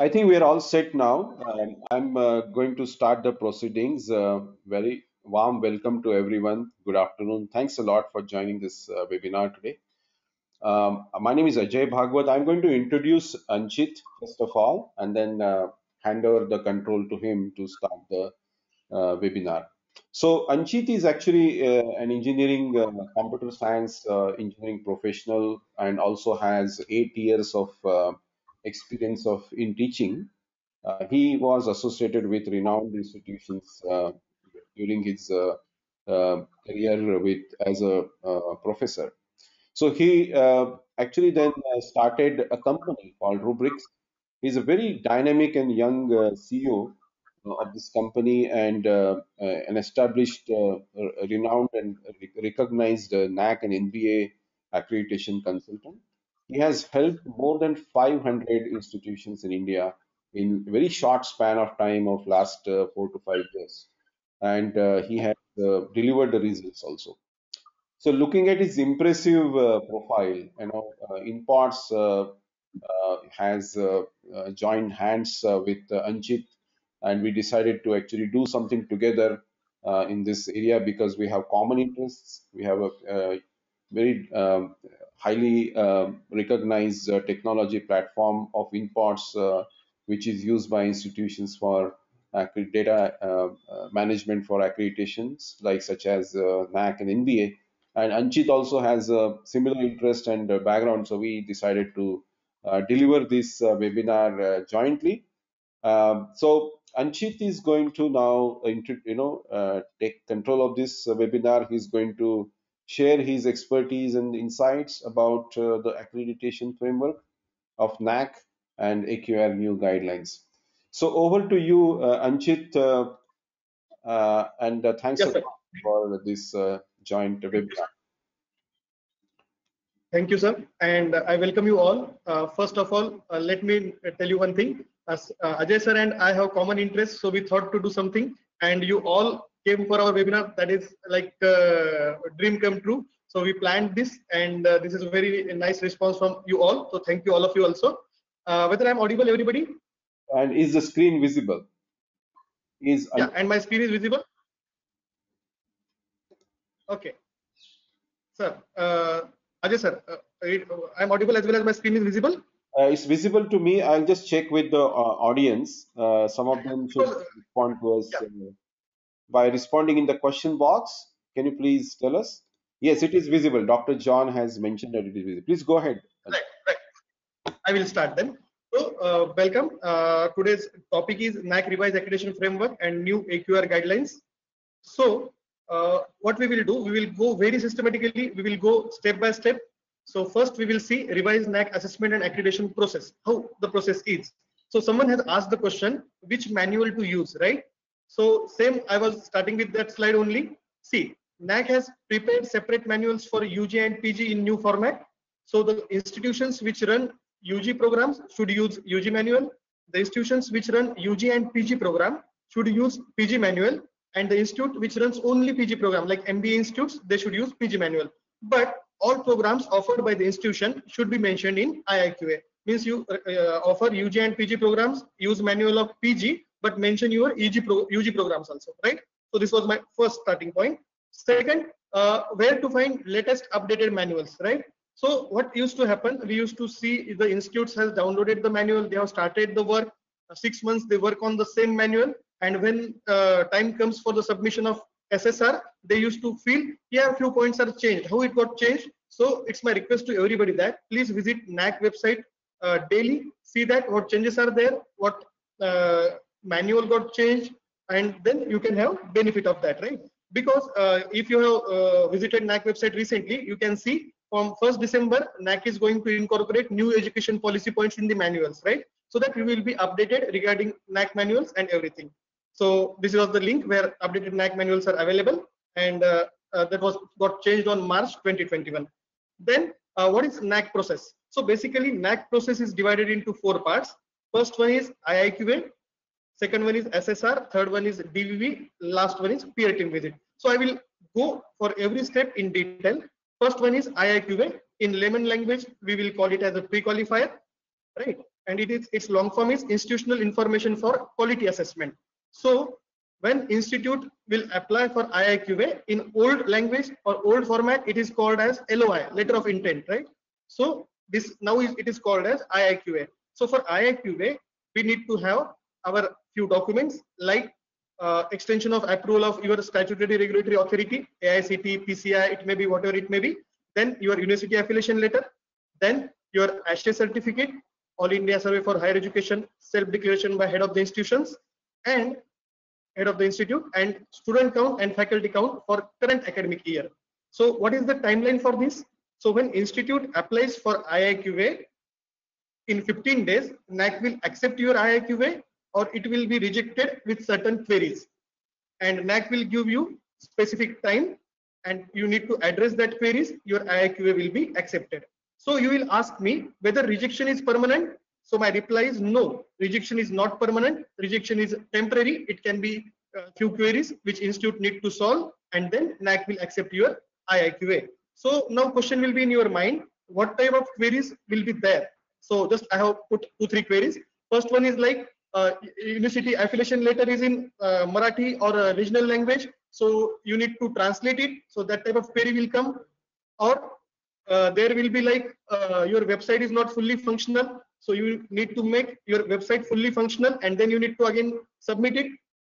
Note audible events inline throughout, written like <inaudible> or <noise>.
I think we are all set now. Um, I'm uh, going to start the proceedings. Uh, very warm welcome to everyone. Good afternoon. Thanks a lot for joining this uh, webinar today. Um, my name is Ajay Bhagwat. I'm going to introduce Anchit first of all, and then uh, hand over the control to him to start the uh, webinar. So Anchit is actually uh, an engineering, computer science engineering professional, and also has eight years of experience of in teaching. Uh, he was associated with renowned institutions uh, during his uh, uh, career with as a professor. So he actually then started a company called Rubrics. He's a very dynamic and young CEO of this company and uh, an established, uh, renowned and recognized NAAC and NBA accreditation consultant. He has helped more than 500 institutions in India in a very short span of time of last uh, four to five years, and uh, he has uh, delivered the results also. So looking at his impressive uh, profile, you know, uh, Inpods has joined hands with Anchit, and we decided to actually do something together uh, in this area because we have common interests. We have a, uh very um, highly um recognized uh, technology platform of Inpods, uh, which is used by institutions for data uh, management for accreditations, like such as NAAC and NBA. And Anchit also has a similar interest and background, so we decided to deliver this webinar jointly. Um, so Anchit is going to now, you know, uh, take control of this webinar. He's going to share his expertise and insights about uh, the accreditation framework of NAAC and AQAR new guidelines. So over to you, uh, Anchit, uh, uh, and uh, thanks Yes, for this uh, joint webinar. Thank you, sir. And uh, I welcome you all. Uh, first of all, uh, let me tell you one thing. As uh, Ajay sir and I have common interests, so we thought to do something, and you all came for our webinar. That is like uh, a dream come true. So we planned this, and uh, this is a very nice response from you all. So thank you all of you also. Uh, whether I'm audible, everybody? And is the screen visible? Is Yeah, and my screen is visible. Okay, sir. Uh, Ajay sir, uh, I'm audible as well as my screen is visible. Uh, it's visible to me. I'll just check with the uh, audience. Uh, some of them should respond to us yeah, uh, by responding in the question box. Can you please tell us? Yes, it is visible. Dr. John has mentioned that it is visible. Please go ahead. right, right. I will start then. So, uh, welcome. Uh, today's topic is NAAC revised accreditation framework and new AQAR guidelines. So, uh, what we will do, we will go very systematically. We will go step by step. So, first we will see revised NAAC assessment and accreditation process. How the process is. So, someone has asked the question, which manual to use, right? So, same. I was starting with that slide only. See, NAAC has prepared separate manuals for UG and PG in new format. So the institutions which run UG programs should use UG manual. The institutions which run UG and PG program should use PG manual. And the institute which runs only PG program like MBA institutes, they should use PG manual. But all programs offered by the institution should be mentioned in IIQA. Means you uh, uh, offer UG and PG programs, use manual of PG, but mention your EG pro, UG programs also, right? So this was my first starting point. Second, uh, where to find latest updated manuals, right? So what used to happen, we used to see the institutes has downloaded the manual, they have started the work, uh, six months they work on the same manual, and when uh, time comes for the submission of SSR, they used to feel, yeah, a few points are changed. How it got changed? So it's my request to everybody that please visit NAAC website uh, daily, see that what changes are there, what uh, manual got changed, and then you can have benefit of that, right? Because uh, if you have uh, visited NAAC website recently, you can see from 1st December, NAAC is going to incorporate new education policy points in the manuals, right? So that we will be updated regarding NAAC manuals and everything. So this was the link where updated NAAC manuals are available, and uh, uh, that was got changed on March 2021. Then uh, what is NAAC process? So basically, NAAC process is divided into four parts. First one is IIQA, second one is SSR, third one is DVV, last one is peer team visit. So I will go for every step in detail. First one is IIQA. In layman language, we will call it as a pre-qualifier, right? and it is its long form is institutional information for quality assessment so when institute will apply for IIQA in old language or old format, it is called as LOI, letter of intent, right? So this now is it is called as IIQA. So for IIQA, we need to have our few documents like uh, extension of approval of your statutory regulatory authority, AICT, PCI, it may be whatever it may be. Then your university affiliation letter, then your AISHE certificate, All India Survey for Higher Education, self-declaration by head of the institutions, and head of the institute and student count and faculty count for current academic year. So what is the timeline for this? So when institute applies for IIQA, in 15 days, NAAC will accept your IIQA or it will be rejected with certain queries. And NAAC will give you specific time and you need to address that queries, your IIQA will be accepted. So you will ask me whether rejection is permanent so my reply is no. Rejection is not permanent. Rejection is temporary. It can be a few queries which institute need to solve and then NAAC will accept your IIQA. So now question will be in your mind, what type of queries will be there? So just I have put two, three queries. First one is like uh, university affiliation letter is in uh, Marathi or a regional language. So you need to translate it. So that type of query will come. Or uh, there will be like uh, your website is not fully functional. So you need to make your website fully functional and then you need to again submit it.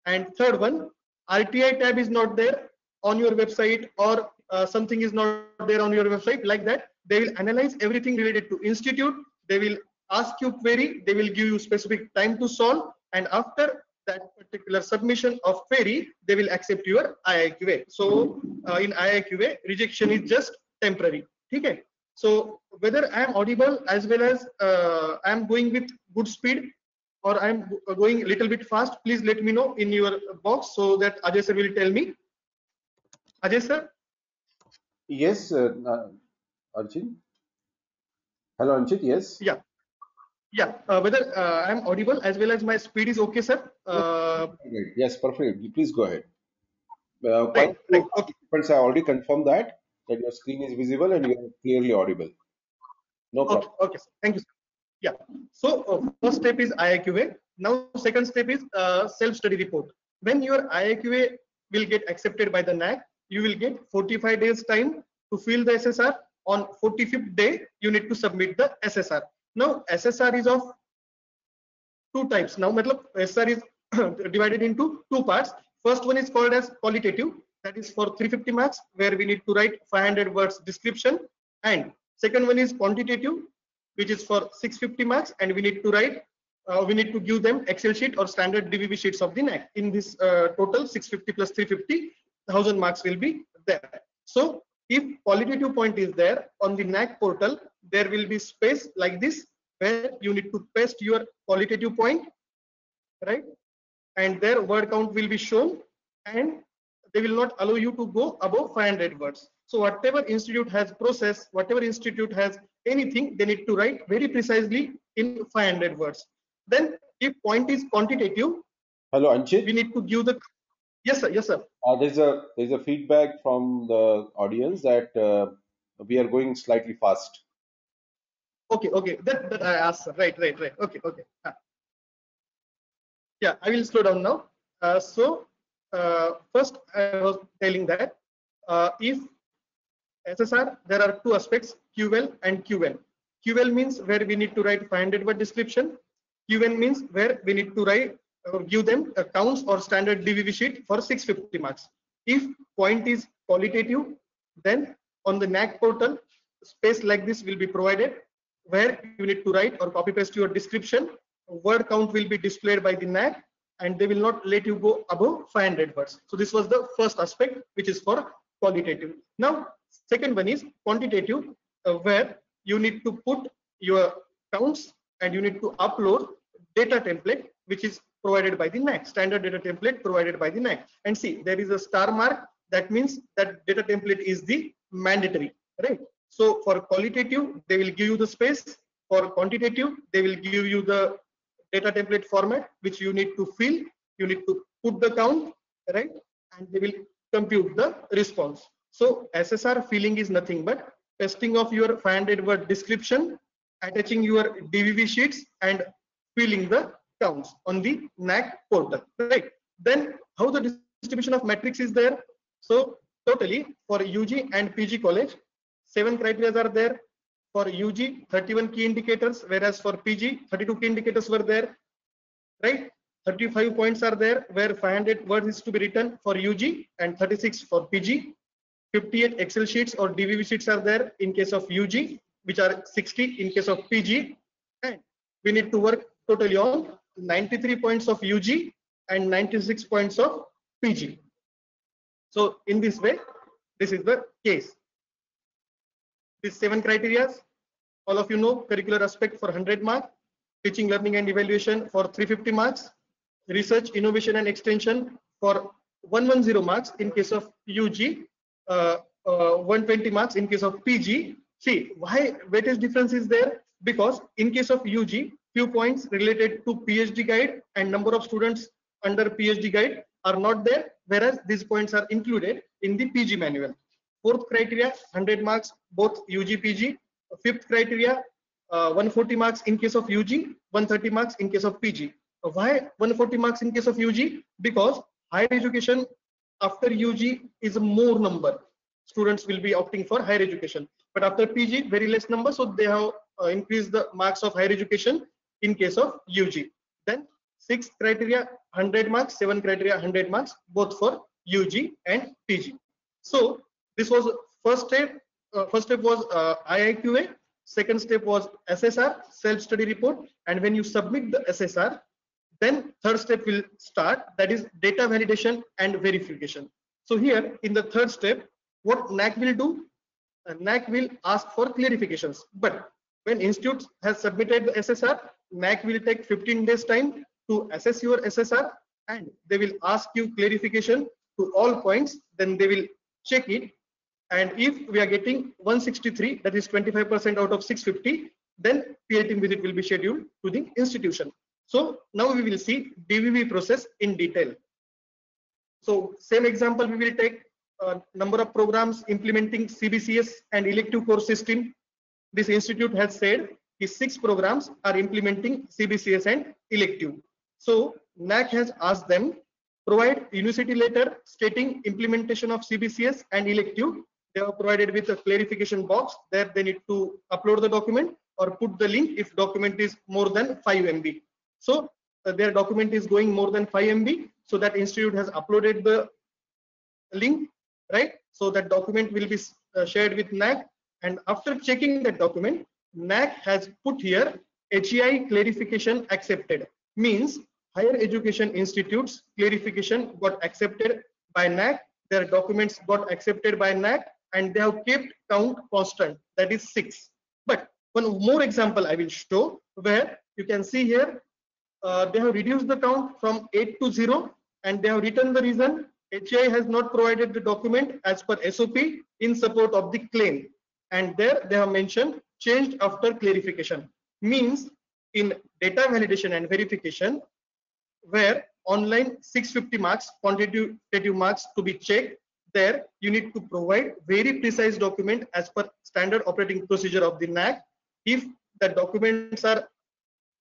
And third one, RTI tab is not there on your website or uh, something is not there on your website like that. They will analyze everything related to institute. They will ask you query. They will give you specific time to solve. And after that particular submission of query, they will accept your IIQA. So uh, in IIQA, rejection is just temporary. Okay. So whether I am audible as well as uh, I am going with good speed or I am going a little bit fast, please let me know in your box so that Ajay sir will tell me. Ajay sir? Yes, uh, uh, Arjun. Hello, Anchit. Yes. Yeah. Yeah. Uh, whether uh, I am audible as well as my speed is okay, sir. Uh, yes, perfect. Please go ahead. Uh, right, right, okay. I already confirmed that that your screen is visible and you are clearly audible. No problem. Okay, okay sir. thank you. Sir. Yeah. So uh, first step is IIQA. Now second step is uh, self-study report. When your IIQA will get accepted by the NAAC, you will get 45 days time to fill the SSR. On 45th day, you need to submit the SSR. Now SSR is of two types. Now, SSR is <coughs> divided into two parts. First one is called as qualitative that is for 350 marks where we need to write 500 words description and second one is quantitative which is for 650 marks and we need to write uh, we need to give them excel sheet or standard DVV sheets of the NAAC. in this uh, total 650 plus 350 1000 marks will be there so if qualitative point is there on the NAAC portal there will be space like this where you need to paste your qualitative point right and their word count will be shown and they will not allow you to go above 500 words. So whatever institute has process, whatever institute has anything, they need to write very precisely in 500 words. Then if point is quantitative, hello Anchit, we need to give the yes sir, yes sir. Uh, there's a there's a feedback from the audience that uh, we are going slightly fast. Okay, okay, that, that I asked. Right, right, right. Okay, okay. Yeah, I will slow down now. Uh, so uh, first I was telling that uh, if SSR, there are two aspects, QL and QN. QL means where we need to write 500 word description. QN means where we need to write or give them counts or standard DVV sheet for 650 marks. If point is qualitative, then on the NAAC portal, space like this will be provided where you need to write or copy paste your description. Word count will be displayed by the NAAC and they will not let you go above 500 words. So this was the first aspect, which is for qualitative. Now, second one is quantitative, uh, where you need to put your counts and you need to upload data template, which is provided by the NAAC, standard data template provided by the NAAC. And see, there is a star mark. That means that data template is the mandatory, right? So for qualitative, they will give you the space. For quantitative, they will give you the data template format which you need to fill you need to put the count right and they will compute the response so ssr filling is nothing but testing of your 500 word description attaching your DVV sheets and filling the counts on the NAAC portal, right? Then how the distribution of metrics is there? So totally for UG and PG college, seven criteria are there. For UG, 31 key indicators, whereas for PG, 32 key indicators were there, right? 35 points are there where 500 words is to be written for UG and 36 for PG. 58 Excel sheets or DVV sheets are there in case of UG, which are 60 in case of PG. And we need to work totally on 93 points of UG and 96 points of PG. So in this way, this is the case. These seven criteria, all of you know, curricular aspect for 100 marks, teaching, learning and evaluation for 350 marks, research, innovation and extension for 110 marks in case of UG, uh, uh, 120 marks in case of PG. See, why weightage difference is there? Because in case of UG, few points related to PhD guide and number of students under PhD guide are not there, whereas these points are included in the PG manual. Fourth criteria, 100 marks, both UG, PG. Fifth criteria, uh, 140 marks in case of UG, 130 marks in case of PG. Why 140 marks in case of UG? Because higher education after UG is a more number. Students will be opting for higher education. But after PG, very less number, so they have uh, increased the marks of higher education in case of UG. Then sixth criteria 100 marks, seven criteria 100 marks, both for UG and PG. So this was first step. Uh, first step was uh, IIQA. Second step was SSR, self-study report. And when you submit the SSR, then third step will start, that is data validation and verification. So here in the third step, what NAAC will do? Uh, NAAC will ask for clarifications. But when institute has submitted the SSR, NAAC will take 15 days time to assess your SSR and they will ask you clarification to all points. Then they will check it. And if we are getting 163, that is 25% out of 650, then PL team visit will be scheduled to the institution. So now we will see DVV process in detail. So same example we will take uh, number of programs implementing CBCS and elective course system. This institute has said is six programs are implementing CBCS and elective. So NAAC has asked them provide university letter stating implementation of CBCS and elective. They are provided with a clarification box there they need to upload the document or put the link if document is more than 5 MB. So uh, their document is going more than 5 MB. So that institute has uploaded the link, right? So that document will be uh, shared with NAAC. And after checking that document, NAAC has put here HEI clarification accepted. Means higher education institutes clarification got accepted by NAAC. Their documents got accepted by NAAC and they have kept count constant that is six. But one more example I will show where you can see here uh, they have reduced the count from 8 to 0 and they have written the reason. HEI has not provided the document as per SOP in support of the claim. And there they have mentioned changed after clarification. Means in data validation and verification where online 650 marks quantitative marks to be checked there you need to provide very precise document as per standard operating procedure of the NAAC if the documents are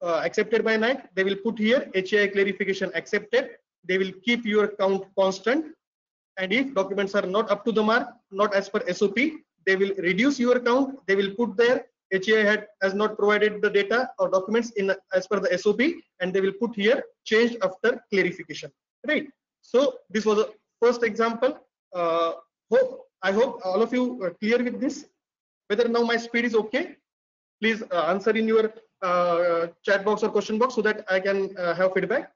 uh, accepted by NAAC, they will put here HEI clarification accepted. They will keep your count constant. And if documents are not up to the mark, not as per SOP, they will reduce your count. They will put there HEI had, has not provided the data or documents in as per the SOP, and they will put here changed after clarification. Right. So this was a first example. Uh, hope I hope all of you are clear with this. Whether now my speed is okay, please uh, answer in your uh, chat box or question box so that I can uh, have feedback?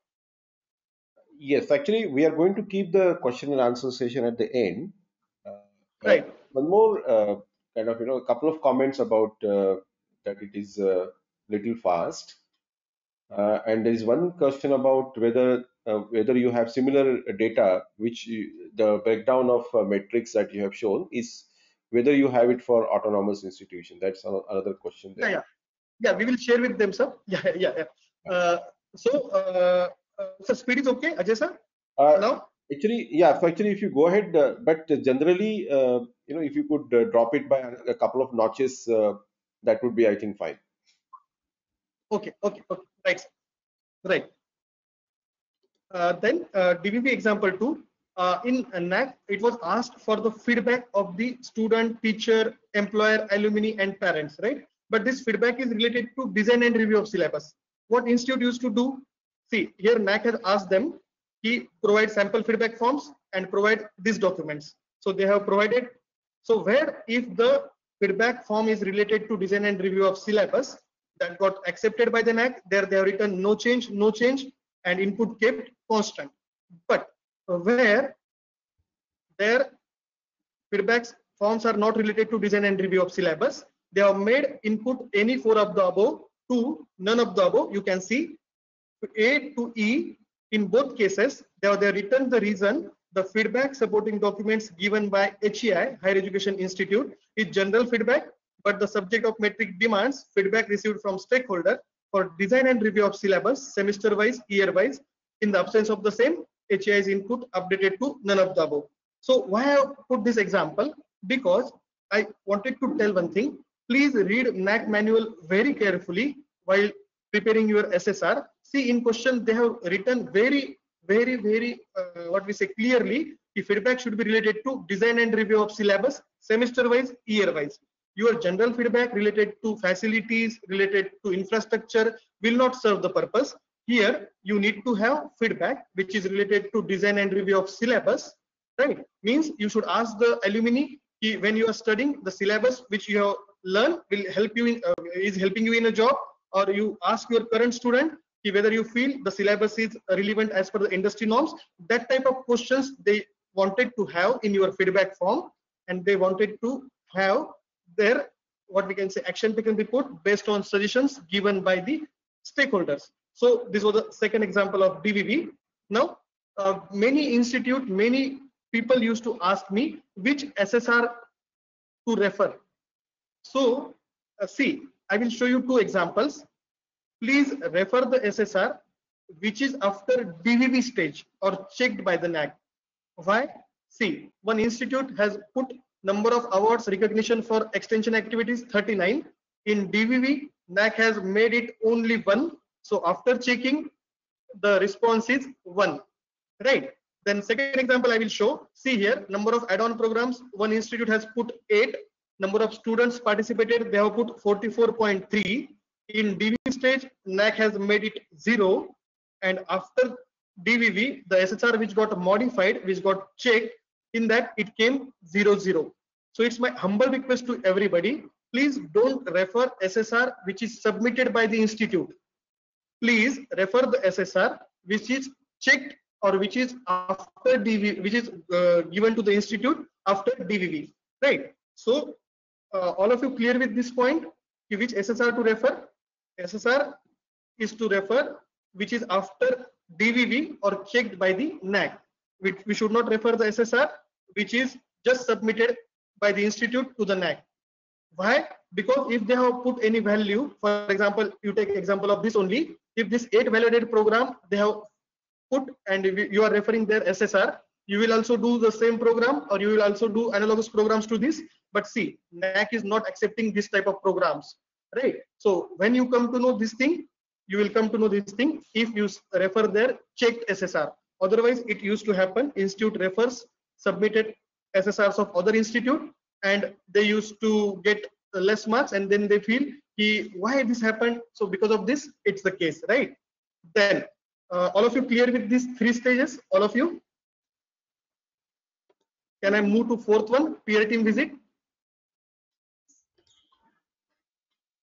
Yes, actually, we are going to keep the question and answer session at the end. Uh, right. One more uh, kind of, you know, a couple of comments about uh, that it is a little fast. Uh, and there is one question about whether whether you have similar data, which you, the breakdown of metrics that you have shown is whether you have it for autonomous institution. That's another question there. Yeah, yeah. Yeah we will share with them sir. <laughs> Yeah yeah yeah. Uh, so uh, uh, so speed is okay? Ajay sir? Uh, now actually yeah so actually if you go ahead uh, but generally uh, you know if you could uh, drop it by a couple of notches uh, that would be i think fine. Okay, okay, okay, right, right. Uh, then uh, DVV example two. Uh, in NAAC, it was asked for the feedback of the student, teacher, employer, alumni, and parents, right? But this feedback is related to design and review of syllabus. What institute used to do? See, here NAAC has asked them, he provide sample feedback forms and provide these documents. So they have provided. So where if the feedback form is related to design and review of syllabus that got accepted by the NAAC, there they have written no change, no change, and input kept constant. But uh, where their feedbacks forms are not related to design and review of syllabus, they have made input any four of the above to none of the above. You can see A to E in both cases, they have written the reason the feedback supporting documents given by HEI, Higher Education Institute, is general feedback, but the subject of metric demands feedback received from stakeholder for design and review of syllabus, semester-wise, year-wise. In the absence of the same, HEI's input updated to none of the above. So why I put this example? Because I wanted to tell one thing. Please read NAAC manual very carefully while preparing your SSR. See in question they have written very, very, very uh, what we say clearly. The feedback should be related to design and review of syllabus, semester-wise, year-wise. Your general feedback related to facilities, related to infrastructure will not serve the purpose. Here you need to have feedback which is related to design and review of syllabus right? Means you should ask the alumni when you are studying the syllabus which you have learned will help you in uh, is helping you in a job or you ask your current student whether you feel the syllabus is relevant as per the industry norms. That type of questions they wanted to have in your feedback form and they wanted to have their what we can say action taken report based on suggestions given by the stakeholders so this was the second example of DVV. Now, uh, many institute, many people used to ask me which SSR to refer. So uh, see, I will show you two examples. Please refer the SSR which is after DVV stage or checked by the NAAC. Why? See, one institute has put number of awards recognition for extension activities 39. In DVV, NAAC has made it only one so after checking, the response is one, right? Then second example I will show. See here, number of add-on programs. One institute has put eight. Number of students participated, they have put 44.3. In DV stage, NAAC has made it zero. And after DVV, the SSR which got modified, which got checked, in that it came zero zero. So it's my humble request to everybody, please don't refer SSR which is submitted by the institute please refer the SSR which is checked or which is after DV, which is uh, given to the institute after DVV, right? So uh, all of you clear with this point? Which SSR to refer? SSR is to refer which is after DVV or checked by the NAAC. We, we should not refer the SSR which is just submitted by the institute to the NAAC. Why? Because if they have put any value, for example, you take example of this only, if this eight validated program they have put and you are referring their SSR, you will also do the same program or you will also do analogous programs to this. But see, NAAC is not accepting this type of programs, right? So when you come to know this thing, you will come to know this thing if you refer their checked SSR. Otherwise, it used to happen. Institute refers submitted SSRs of other institute and they used to get less marks and then they feel he, why this happened? So because of this it's the case right? Then uh, all of you clear with these three stages? All of you? Can i move to fourth one? Peer team visit?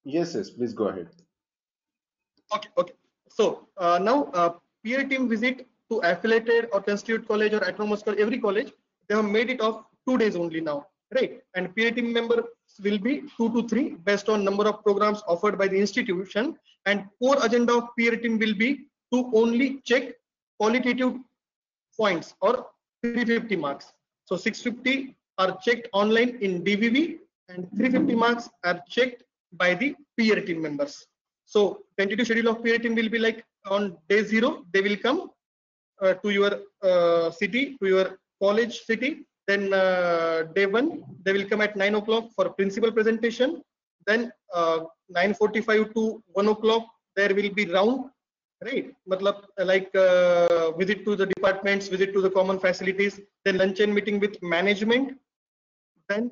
Yes yes please go ahead. Okay okay. So uh, now uh, peer team visit to affiliated or constitute college or autonomous college every college they have made it of two days only now right? And peer team member will be two to three based on number of programs offered by the institution. And core agenda of peer team will be to only check qualitative points or 350 marks. So 650 are checked online in dvv and 350 marks are checked by the peer team members. So tentative schedule of peer team will be like on day zero they will come to your uh, city to your college city. Then uh, day one, they will come at 9 o'clock for principal presentation. Then uh, 9.45 to 1 o'clock, there will be round right? Matlab, like uh, visit to the departments visit to the common facilities then lunch and meeting with management. Then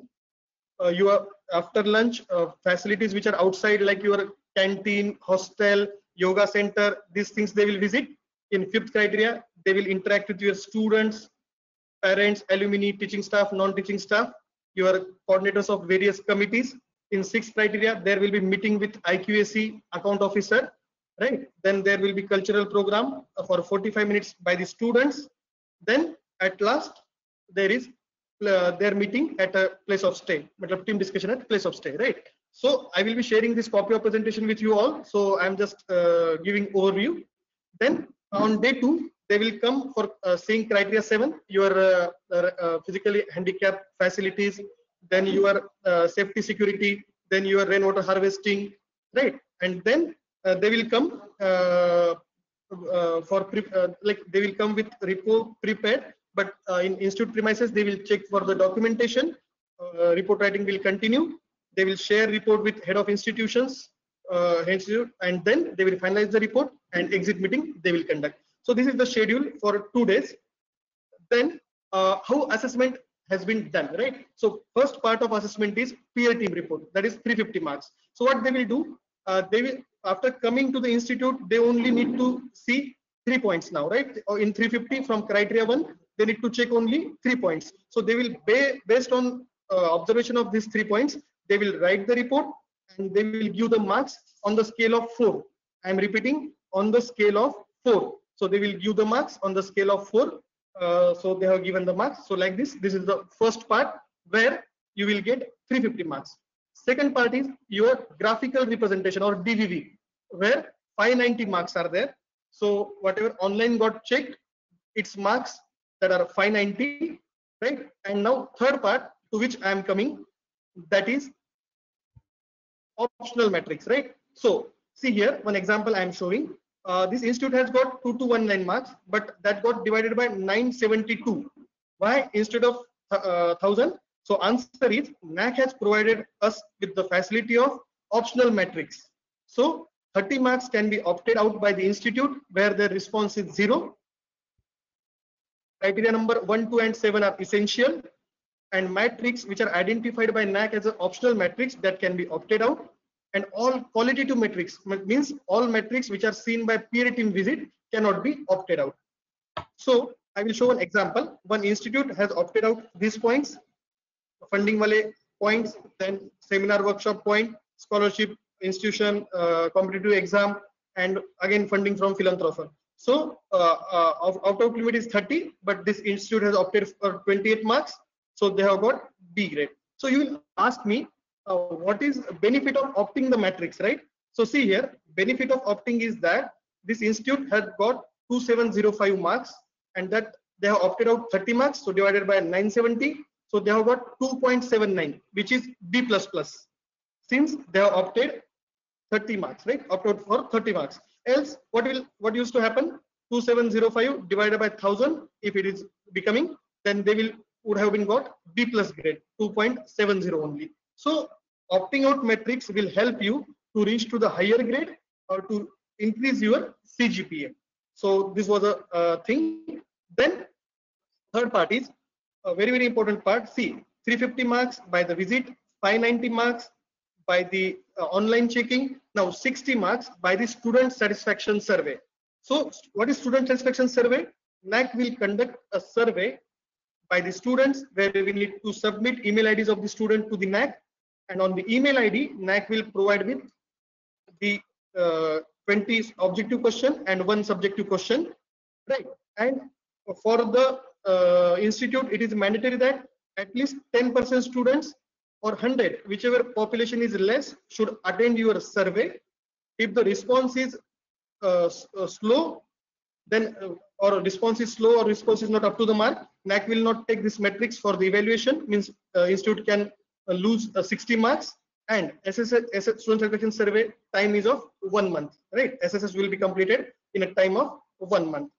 uh, are after lunch uh, facilities which are outside like your canteen hostel yoga center these things they will visit. In fifth criteria they will interact with your students parents alumni teaching staff non-teaching staff your coordinators of various committees. In six criteria there will be meeting with iqac account officer right? Then there will be cultural program for 45 minutes by the students. Then at last there is uh, their meeting at a place of stay matlab team discussion at place of stay right? So i will be sharing this copy of presentation with you all. So i'm just uh, giving overview. Then on day two they will come for uh, seeing criteria 7 your uh, uh, physically handicapped facilities then your uh, safety security then your rainwater harvesting right? And then uh, they will come uh, uh, for uh, like they will come with report prepared but uh, in institute premises they will check for the documentation uh, report writing will continue they will share report with head of institutions uh, institute and then they will finalize the report and exit meeting they will conduct so this is the schedule for two days. Then uh, how assessment has been done right? So first part of assessment is peer team report. That is 350 marks. So what they will do uh, they will after coming to the institute they only need to see three points now right? Or in 350 from criteria one they need to check only three points. So they will ba- based on uh, observation of these three points they will write the report and they will give the marks on the scale of four. I am repeating on the scale of four so they will give the marks on the scale of four. Uh, so they have given the marks. So like this this is the first part where you will get 350 marks. Second part is your graphical representation or dvv where 590 marks are there. So whatever online got checked its marks that are 590 right? And now third part to which i am coming that is optional matrix right? So see here one example i am showing uh, this institute has got two to 2219 marks but that got divided by 972 why? Instead of uh, 1000 so answer is NAAC has provided us with the facility of optional matrix. So 30 marks can be opted out by the institute where the response is zero. Criteria number 1 2 and 7 are essential. And matrix which are identified by NAAC as an optional matrix that can be opted out and all qualitative metrics means all metrics which are seen by peer team visit cannot be opted out. So i will show an example. One institute has opted out these points funding wale points then seminar workshop point scholarship institution uh, competitive exam and again funding from philanthropist so uh, uh, out of limit is 30 but this institute has opted for 28 marks so they have got b grade. So you will ask me uh, what is benefit of opting the matrix right? So see here benefit of opting is that this institute has got 2705 marks and that they have opted out 30 marks so divided by 970 so they have got 2.79 which is b plus plus. Since they have opted 30 marks right? Opted for 30 marks. Else what will what used to happen? 2705 divided by 1000 if it is becoming then they will would have been got b plus grade 2.70 only so opting out metrics will help you to reach to the higher grade or to increase your cgpa so this was a thing. Then third part is a very very important part. See 350 marks by the visit 590 marks by the uh, online checking. Now 60 marks by the student satisfaction survey. So what is student satisfaction survey? NAAC will conduct a survey by the students where we need to submit email ids of the student to the NAAC and on the email id NAAC will provide with the uh, 20 objective question and one subjective question. Right. And for the uh, institute it is mandatory that at least 10% students or 100 whichever population is less should attend your survey. If the response is uh, uh, slow then uh, or response is slow or response is not up to the mark NAAC will not take this metrics for the evaluation. Means uh, institute can lose 60 marks and SSS, SS student satisfaction survey time is of one month right sss will be completed in a time of one month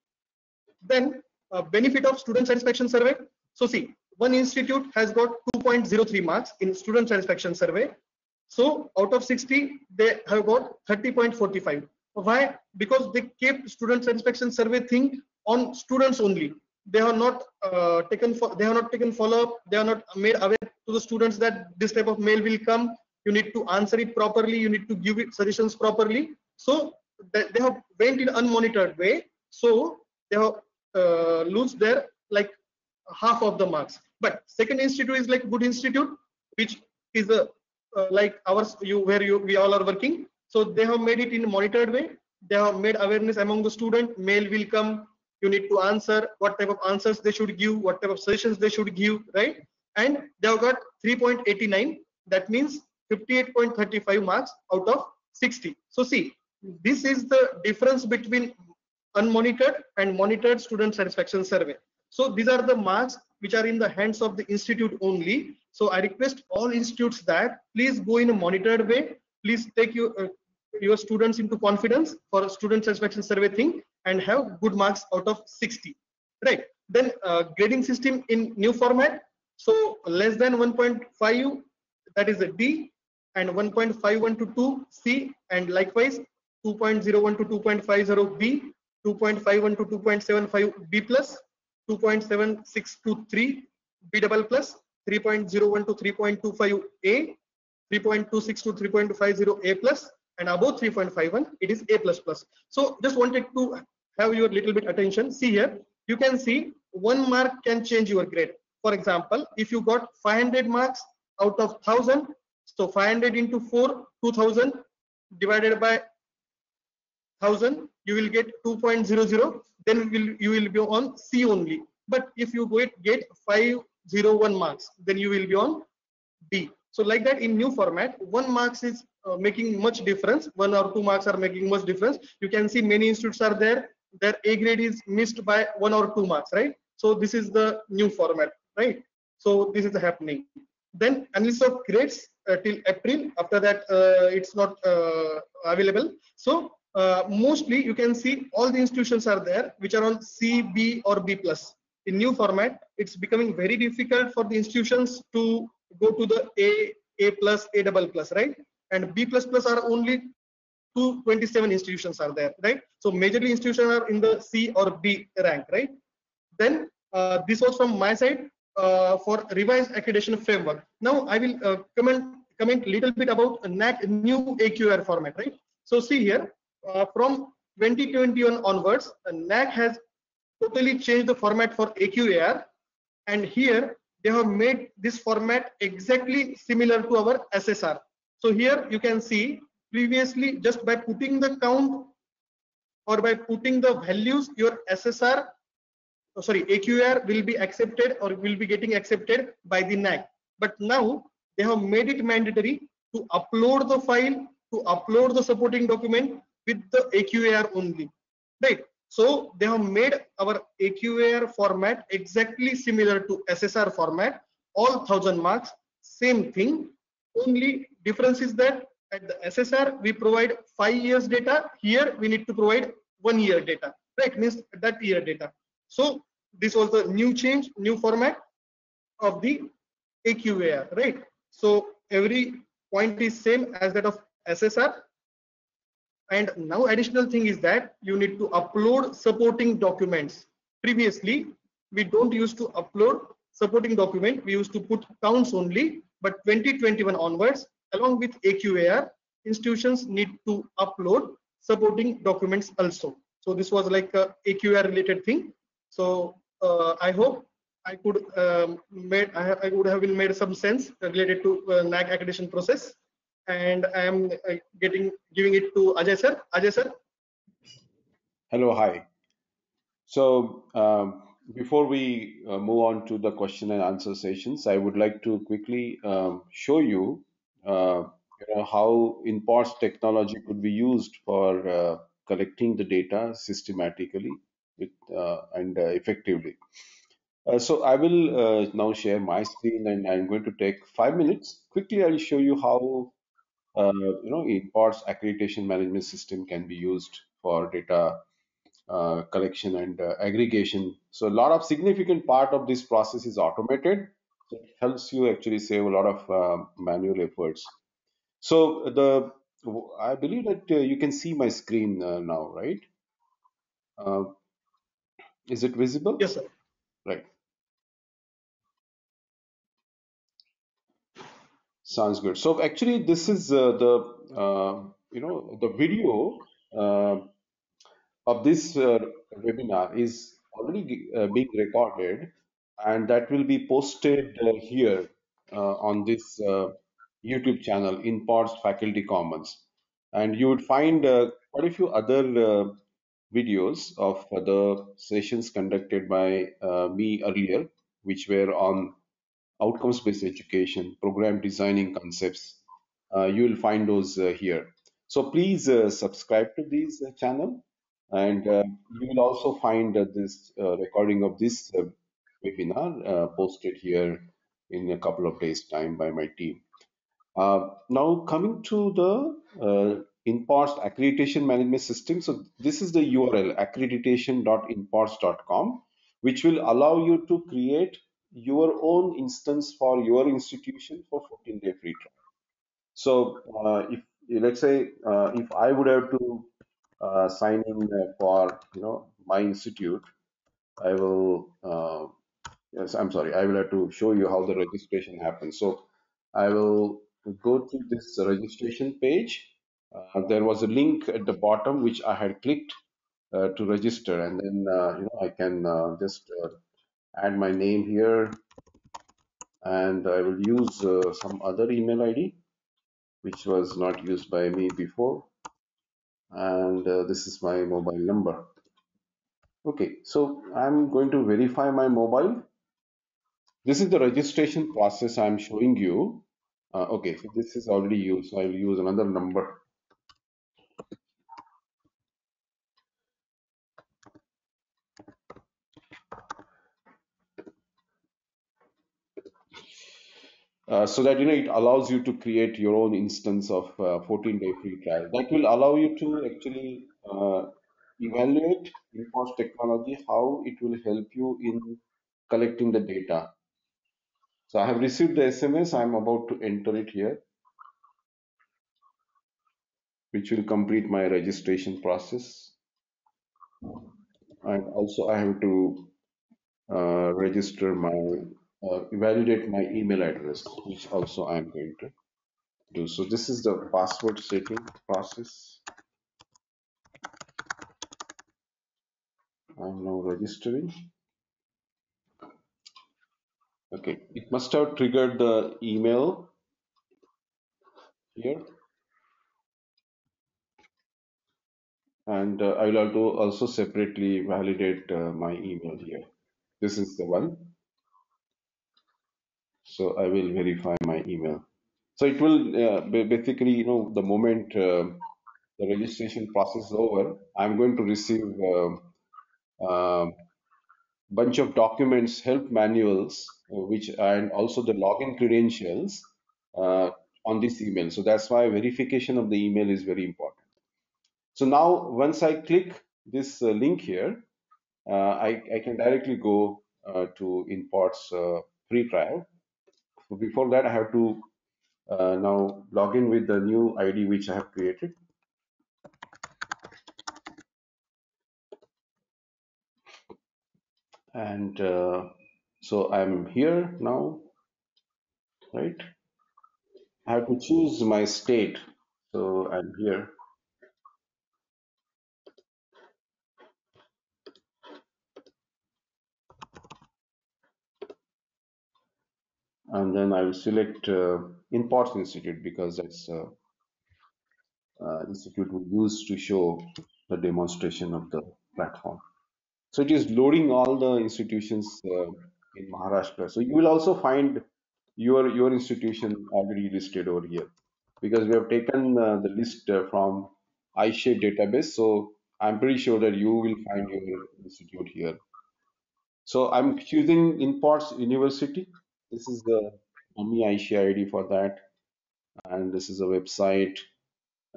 then uh, benefit of student satisfaction survey so see one institute has got 2.03 marks in student satisfaction survey so out of 60 they have got 30.45 Why? Because they kept student satisfaction survey thing on students only. They are not uh, taken for, they are not taken follow up. They are not made aware to the students that this type of mail will come. You need to answer it properly. You need to give it suggestions properly. So they, have went in unmonitored way. So they have uh, lose their like half of the marks. But second institute is like good institute, which is a uh, like ours you where you we all are working so they have made it in monitored way they have made awareness among the student mail will come you need to answer what type of answers they should give what type of suggestions they should give right and they have got 3.89 that means 58.35 marks out of 60 so see this is the difference between unmonitored and monitored student satisfaction survey so these are the marks which are in the hands of the institute only so I request all institutes that please go in a monitored way. Please take your, uh, your students into confidence for a student satisfaction survey thing and have good marks out of 60. Right. Then uh, grading system in new format. So less than 1.5 that is a D and 1.51 to 2 C and likewise 2.01 to 2.50 B, 2.51 to 2.75 B plus, 2.76 to 3 B double plus, 3.01 to 3.25 A, 3.26 to 3.50 A plus, and above 3.51, it is A plus plus. So just wanted to have your little bit attention. See here, you can see one mark can change your grade. For example, if you got 500 marks out of 1000, so 500 into 4, 2000 divided by 1000, you will get 2.00. Then will, you will be on C only. But if you get, get 5 0 1 marks then you will be on b so like that in new format one marks is uh, making much difference. One or two marks are making much difference. You can see many institutes are there. Their a grade is missed by one or two marks right? So this is the new format right so this is happening then analysis of grades uh, till april after that uh, it's not uh, available so uh, mostly you can see all the institutions are there which are on c b or b plus in new format, it's becoming very difficult for the institutions to go to the A, A plus, A double plus, right? And B plus plus are only 227 institutions are there, right? So majorly institutions are in the C or B rank, right? Then uh, this was from my side uh, for revised accreditation framework. Now I will uh, comment comment little bit about NAAC new AQAR format, right? So see here, uh, from 2021 onwards, NAAC has totally changed the format for AQAR and here they have made this format exactly similar to our SSR. So here you can see previously just by putting the count or by putting the values your SSR oh sorry AQAR will be accepted or will be getting accepted by the NAAC. But now they have made it mandatory to upload the file to upload the supporting document with the AQAR only right so they have made our AQAR format exactly similar to SSR format, all 1000 marks, same thing. Only difference is that at the SSR we provide five years data. Here we need to provide one year data, right? Means that year data. So this was the new change, new format of the AQAR, right? So every point is same as that of SSR and now additional thing is that you need to upload supporting documents. Previously we don't used to upload supporting document. We used to put counts only. But 2021 onwards along with aqar institutions need to upload supporting documents also. So this was like a aqar related thing so uh, i hope i could um, made I, I, would have been made some sense related to uh, NAAC accreditation process and I am uh, getting giving it to Ajay sir. Ajay sir. Hello, hi. So um, before we uh, move on to the question and answer sessions, I would like to quickly um, show you, uh, you know, how Inpods technology could be used for uh, collecting the data systematically with, uh, and uh, effectively. so I will now share my screen and I'm going to take five minutes. Quickly, I'll show you how uh, you know, Inpods accreditation management system can be used for data uh, collection and uh, aggregation. So a lot of significant part of this process is automated. So it helps you actually save a lot of uh, manual efforts. So the I believe that uh, you can see my screen uh, now, right? Is it visible? Yes, sir. Right. Sounds good. So actually, this is uh, the uh, you know the video uh, of this uh, webinar is already uh, being recorded, and that will be posted uh, here uh, on this uh, YouTube channel Inpods Faculty Commons, and you would find uh, quite a few other uh, videos of the sessions conducted by uh, me earlier, which were on outcomes based education, program designing concepts. Uh, you will find those uh, here. So please uh, subscribe to this uh, channel and uh, you will also find this recording of this webinar posted here in a couple of days time by my team. Now coming to the Inpods accreditation management system. So this is the URL accreditation.inpods.com, which will allow you to create your own instance for your institution for 14 day free trial. So uh, if let's say uh, if I would have to uh, sign in for you know my institute, I will. Uh, yes, I'm sorry. I will have to show you how the registration happens. So I will go to this registration page. Uh, there was a link at the bottom which I had clicked uh, to register, and then uh, you know I can uh, just uh, add my name here, and I will use some other email ID which was not used by me before, and this is my mobile number. Okay, so I'm going to verify my mobile. This is the registration process I'm showing you. Uh, okay, so this is already used, so I will use another number. Uh, so that you know it allows you to create your own instance of uh, 14 day free trial. That will allow you to actually uh, evaluate Inpods technology, how it will help you in collecting the data. So I have received the SMS. I'm about to enter it here, which will complete my registration process. And also I have to uh, register my, uh, validate my email address, which also I'm going to do. So this is the password setting process. I'm now registering. Okay, it must have triggered the email here. And uh, I will have to also separately validate uh, my email here. This is the one. So I will verify my email. So it will uh, basically, you know, the moment uh, the registration process is over, I'm going to receive a, a bunch of documents, help manuals, uh, which and also the login credentials uh, on this email. So that's why verification of the email is very important. So now once I click this uh, link here, uh, I, I can directly go uh, to uh, free trial. Before that, I have to uh, now log in with the new ID which I have created. And uh, so I'm here now, right? I have to choose my state. So I'm here. And then I will select uh, Inpods Institute because that's uh, uh, institute we use to show the demonstration of the platform. So it is loading all the institutions uh, in Maharashtra. So you will also find your your institution already listed over here because we have taken uh, the list uh, from AISHE database. So I'm pretty sure that you will find your institute here. So I'm choosing Inpods University. This is the Ami AISHE ID for that, and this is a website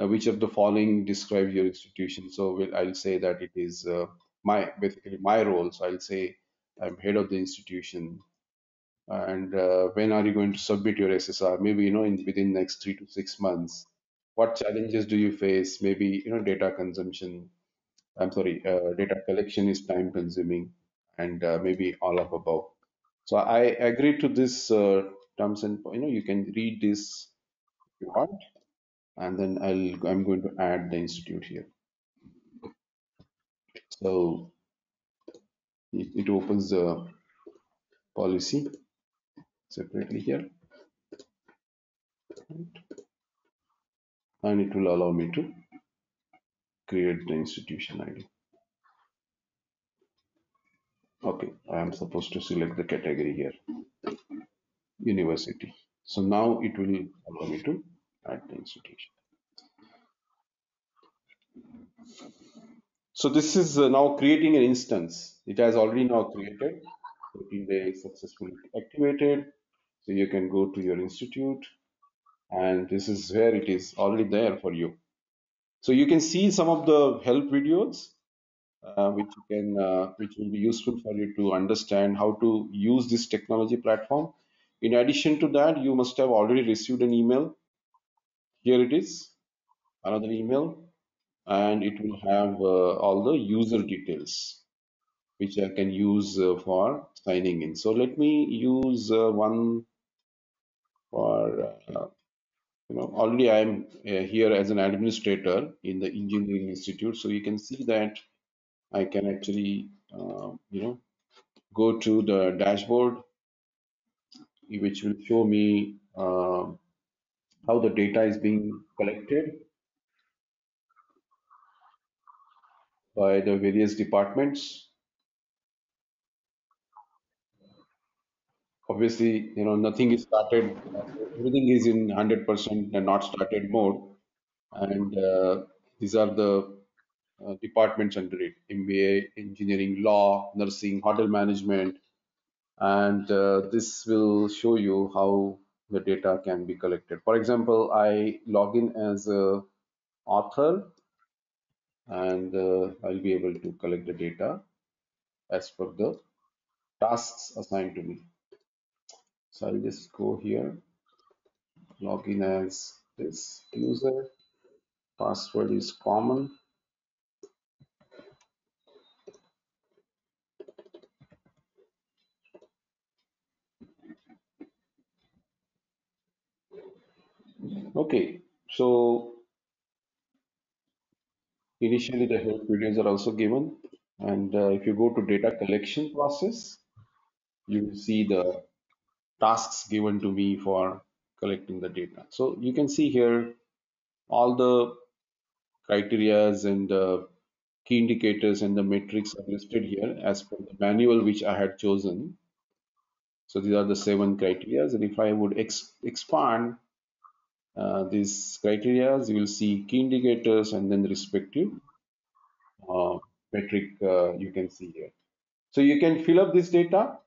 uh, which of the following describes your institution? So we'll, i'll say that it is uh, my basically my role. So i'll say i'm head of the institution. And uh, when are you going to submit your ssr maybe you know in within next three to six months. What challenges do you face? Maybe you know data consumption. I'm sorry, uh, data collection is time consuming, and uh, maybe all of above. So I agree to this uh, terms and you know you can read this if you want, and then I'll I'm going to add the institute here. So it, it opens the policy separately here, and it will allow me to create the institution ID. Okay, I am supposed to select the category here, university. So now it will allow me to add the institution. So this is uh, now creating an instance. It has already now created. 14 days successfully activated. So you can go to your institute and this is where it is already there for you. So you can see some of the help videos uh, which you can uh, which will be useful for you to understand how to use this technology platform. In addition to that, you must have already received an email. Here it is, another email, and it will have uh, all the user details which I can use uh, for signing in. So let me use uh, one for uh, you know already I am here as an administrator in the engineering institute, so you can see that I can actually uh, you know go to the dashboard which will show me uh, how the data is being collected by the various departments. Obviously, you know, nothing is started, everything is in 100% and not started mode. And uh, these are the uh, departments under it, MBA, engineering, law, nursing, hotel management. And uh, this will show you how the data can be collected. For example, I log in as a author and uh, I'll be able to collect the data as per the tasks assigned to me. So I'll just go here, log in as this user, password is common. Okay, so initially the help videos are also given. And uh, if you go to data collection process, you will see the tasks given to me for collecting the data. So you can see here all the criterias and uh, key indicators and the metrics are listed here as per the manual which I had chosen. So these are the seven criterias. And if I would ex expand uh, these criterias, you will see key indicators and then the respective uh, metric uh, you can see here. So you can fill up this data,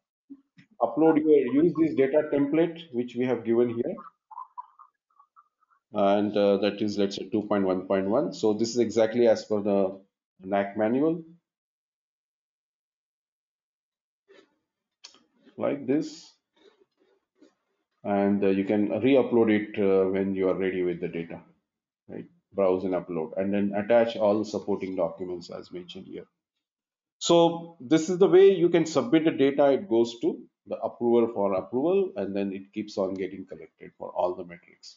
upload your, use this data template which we have given here. And uh, that is, let's say 2.1.1. So this is exactly as per the NAAC manual. Like this. And uh, you can re-upload it uh, when you are ready with the data, right? Browse and upload and then attach all supporting documents as mentioned here. So this is the way you can submit the data. It goes to the approver for approval, and then it keeps on getting collected for all the metrics.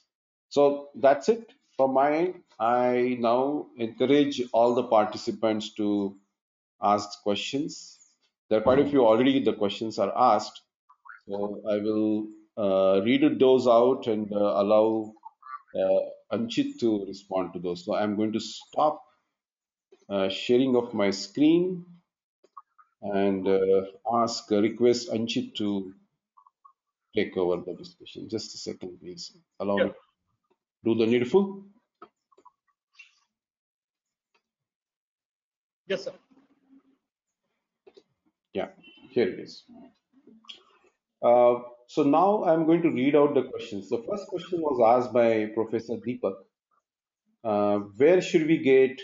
So that's it from my end. I now encourage all the participants to ask questions. There are quite a few already. The questions are asked, so I will uh, read those out and uh, allow uh, Anchit to respond to those. So I'm going to stop uh, sharing of my screen and uh, ask, uh, request Anchit to take over the discussion. Just a second, please. Allow Yeah. me to do the needful. Yes, sir. Yeah, here it is. Uh, so now I'm going to read out the questions. The first question was asked by Professor Deepak. Uh, where should we get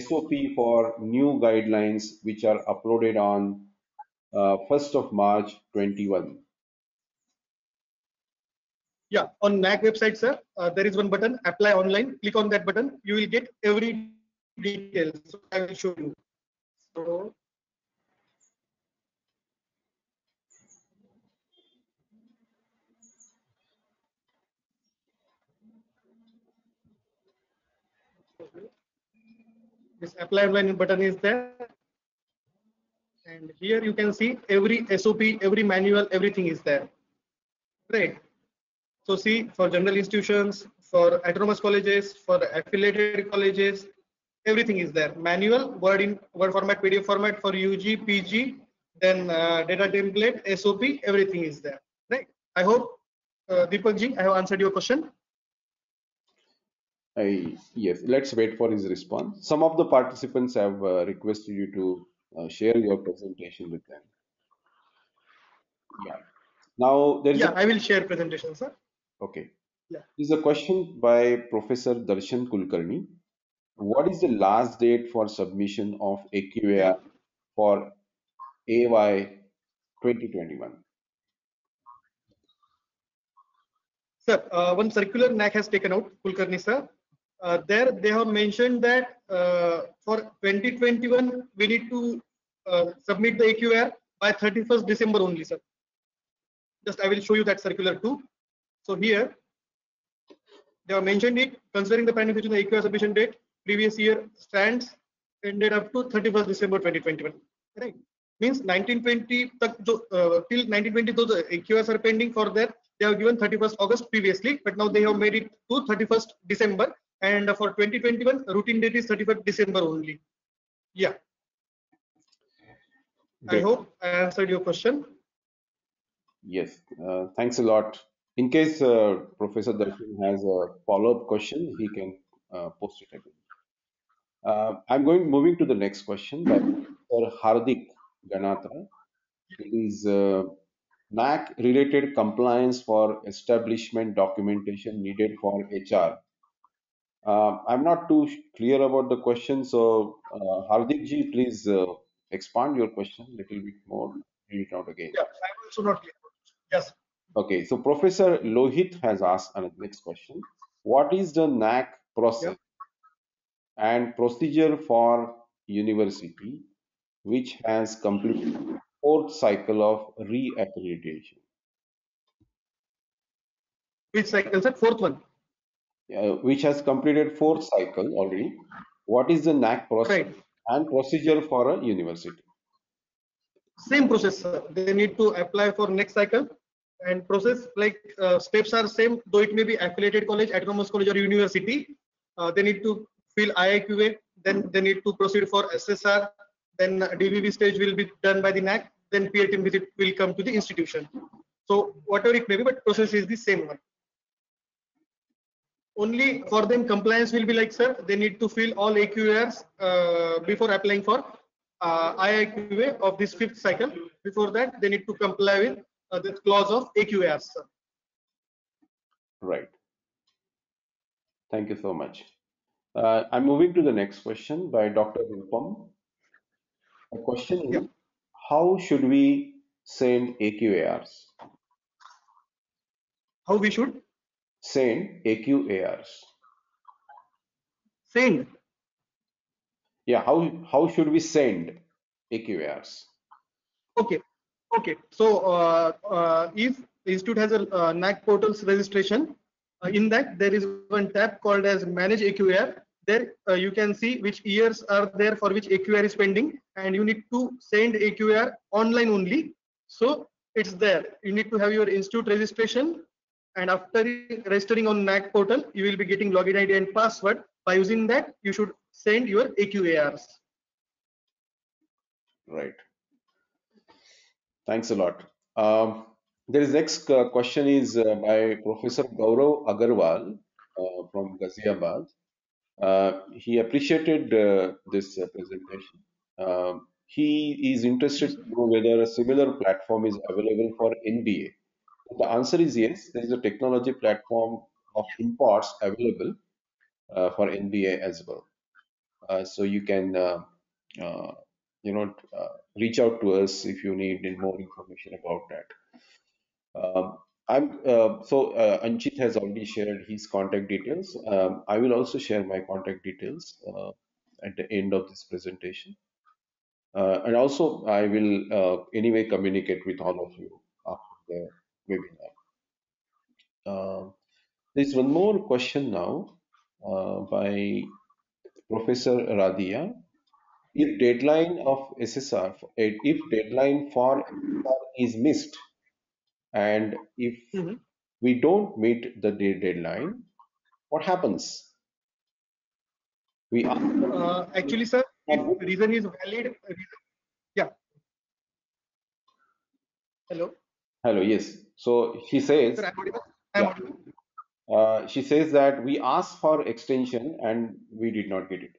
SOP for new guidelines which are uploaded on uh, 1st of March 21? Yeah, on NAAC website, sir, uh, there is one button, apply online. Click on that button. You will get every detail. So I will show you. So this apply button is there. And here you can see every SOP, every manual, everything is there. Right. So see for general institutions, for autonomous colleges, for affiliated colleges, everything is there. Manual, word in word format, PDF format for UG, PG, then uh, data template, SOP, everything is there. Right. I hope uh, Deepak ji, I have answered your question. I, yes, let's wait for his response. Some of the participants have uh, requested you to uh, share your presentation with them. Yeah. Now there is Yeah, a, I will share presentation, sir. okay. Yeah. This is a question by Professor Darshan Kulkarni. What is the last date for submission of AQAR for AY 2021? Sir, uh, one circular NAAC has taken out, Kulkarni sir. Uh, there they have mentioned that uh, for 2021 we need to uh, submit the AQAR by 31st December only, sir. Just I will show you that circular too. So here they have mentioned it considering the pending feature the AQAR submission date previous year stands ended up to 31st December 2021. Right? Means 1920 uh, till 1920 those AQARs are pending for that they have given 31st August previously, but now they have made it to 31st December. And for 2021, routine date is 31st December only. Yeah, I hope I answered your question. Yes, uh, thanks a lot. In case uh, Professor Darshan has a follow-up question, he can uh, post it again. Uh, I'm going moving to the next question by Sir Hardik Ganatra. It is uh, NAAC related compliance for establishment documentation needed for HR. Uh, I'm not too clear about the question, so uh, Hardik ji, please uh, expand your question a little bit more. Read it out again. Yeah, I'm also not clear. Yes. Okay, so Professor Lohit has asked another next question. What is the NAAC process and procedure for university which has completed fourth cycle of reaccreditation? Which cycle, sir? Fourth one. Uh, which has completed fourth cycle already. What is the NAAC process Right. and procedure for a university? Same process, sir. They need to apply for next cycle and process like uh, steps are same, though it may be affiliated college, autonomous college or university. Uh, they need to fill IIQA, then they need to proceed for SSR, then DVV stage will be done by the NAAC, then peer team visit will come to the institution. So whatever it may be, but process is the same one. Only for them compliance will be like, sir, they need to fill all AQARs uh, before applying for uh, IIQA of this fifth cycle. Before that, they need to comply with uh, the clause of AQARs. Sir. Right. Thank you so much. Uh, I'm moving to the next question by Dr. Rupam. The question is, Yeah. how should we send AQARs? How we should Send AQARs. send. Yeah, how how should we send AQARs? Okay. Okay. So uh, uh, if institute has a uh, NAAC portals registration, uh, in that there is one tab called as manage AQAR. There uh, you can see which years are there for which AQAR is pending, and you need to send AQAR online only. So it's there. You need to have your institute registration, and after registering on NAAC portal, you will be getting login ID and password. By using that, you should send your AQARs. Right. Thanks a lot. Um, there is next uh, question is uh, by Professor Gaurav Agarwal uh, from Ghaziabad. Uh, he appreciated uh, this presentation. Um, he is interested to know whether a similar platform is available for NBA. The answer is yes. There is a technology platform of Inpods available uh, for NBA as well. Uh, so you can, uh, uh, you know, uh, reach out to us if you need more information about that. Um, I'm uh, so Anchit has already shared his contact details. Um, I will also share my contact details at the end of this presentation. And also, I will anyway communicate with all of you after the webinar. Uh, there's one more question now uh, by Professor Radia. If deadline of SSR, if deadline for SSR is missed, and if Mhm. we don't meet the deadline, what happens? We ask Uh, actually, sir, if the reason is valid, reason, yeah. Hello, hello, yes. So she says, sir, I'm audible. I'm yeah, uh, she says that we asked for extension and we did not get it.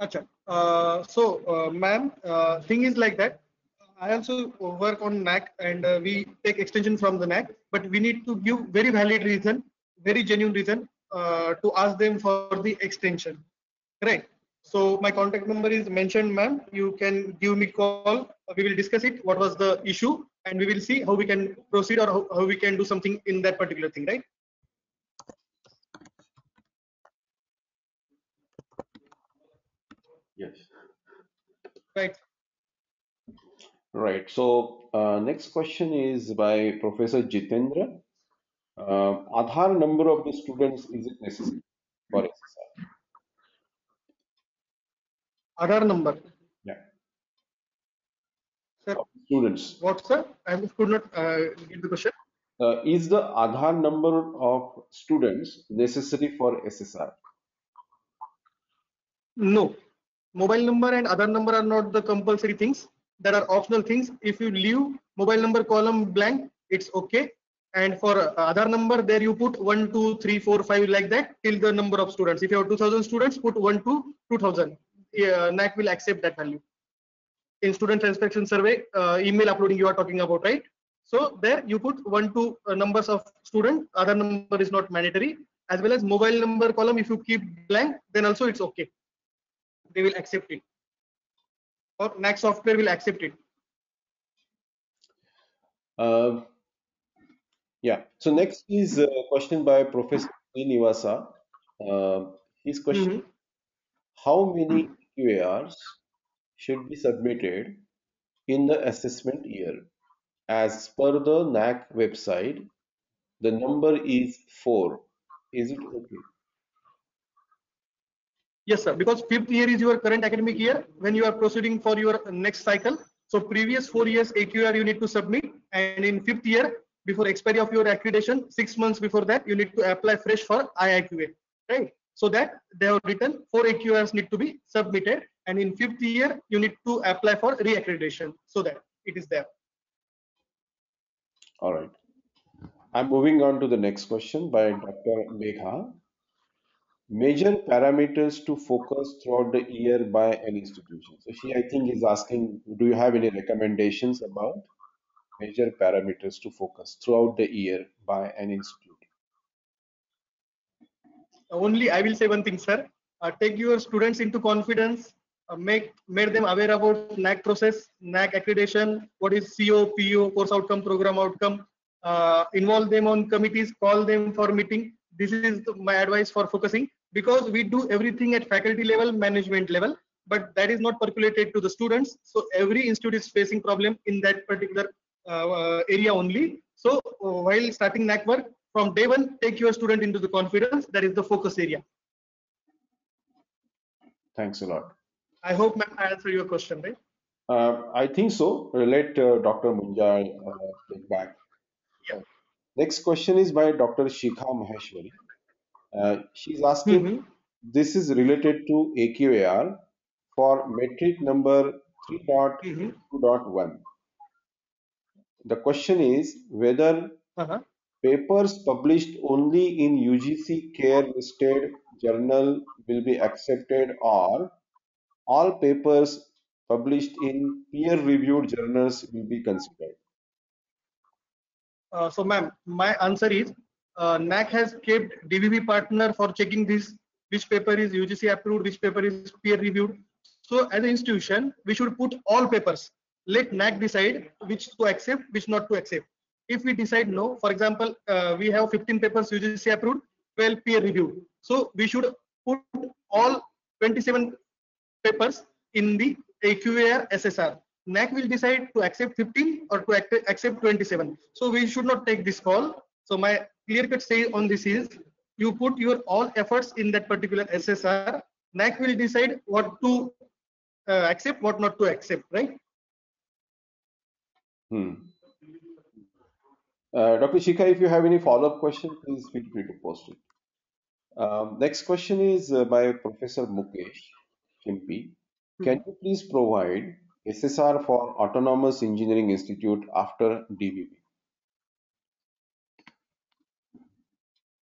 Acha. Uh, so, uh, ma'am, uh, thing is like that. I also work on NAAC and uh, we take extension from the NAAC, but we need to give very valid reason, very genuine reason uh, to ask them for the extension. Right. So my contact number is mentioned, ma'am. You can give me call. We will discuss it. What was the issue, and we will see how we can proceed or how, how we can do something in that particular thing. Right. Yes. Right. Right. So uh, next question is by Professor Jitendra. Uh, Aadhaar number of the students is it necessary for SSR? Aadhaar number. Yeah, Sir, of students. what, sir? I could not uh, get the question. Uh, is the Aadhaar number of students necessary for SSR? No. Mobile number and other number are not the compulsory things. There are optional things. If you leave mobile number column blank, it's okay. And for other number, there you put 1, 2, 3, 4, 5 like that till the number of students. If you have 2000 students, put 1 to 2000. Uh, NAAC will accept that value. In student satisfaction survey, uh, email uploading you are talking about, right? So there you put 1 to uh, numbers of student, other number is not mandatory. As well as mobile number column, if you keep blank, then also it's okay they will accept it or NAAC software will accept it. Uh, yeah. So next is a question by Professor Srinivasa. Uh, his question: Mhm. How many AQARs should be submitted in the assessment year? As per the NAAC website, the number is four. Is it okay? Yes, sir. Because fifth year is your current academic year when you are proceeding for your next cycle. So previous four years AQAR you need to submit, and in fifth year before expiry of your accreditation, six months before that you need to apply fresh for IIQA, right? So that they have written four AQARs need to be submitted, and in fifth year you need to apply for re-accreditation so that it is there. All right. I'm moving on to the next question by Dr. Megha. Major parameters to focus throughout the year by an institution. So she, I think, is asking, do you have any recommendations about major parameters to focus throughout the year by an institute? Only i will say one thing sir. Uh, take your students into confidence. Uh, make made them aware about NAAC process NAAC accreditation what is co po course outcome program outcome. Uh, involve them on committees call them for meeting. This is the- my advice for focusing because we do everything at faculty level management level but that is not percolated to the students. So every institute is facing problem in that particular uh, uh, area only. So uh, while starting NAAC work from day one take your student into the confidence that is the focus area Thanks a lot. i hope ma'am, i answered your question right Uh, I think so. Let uh, Dr. Munjal uh, take back. yeah Next question is by Dr. Shikha Maheshwari. Uh, she's asking, Mhm. this is related to AQAR for metric number 3.2.1. Mhm. The question is whether uh-huh. Papers published only in UGC CARE listed journal will be accepted or all papers published in peer reviewed journals will be considered. Uh, so ma'am my answer is uh, NAAC has kept DVV partner for checking this which paper is ugc approved which paper is peer reviewed so as an institution we should put all papers let NAAC decide which to accept, which not to accept. If we decide no, for example, uh, we have 15 papers UGC approved, 12 peer reviewed. So we should put all 27 papers in the AQAR SSR. NAAC will decide to accept 15 or to accept 27. So we should not take this call. So my clear cut say on this is you put your all efforts in that particular SSR. NAAC will decide what to uh, accept, what not to accept, right? Hmm. Uh, Dr. Shikha, if you have any follow-up question, please feel free to post it. Um, next question is uh, by Professor Mukesh Chimpi. Can you please provide SSR for Autonomous Engineering Institute after DVV?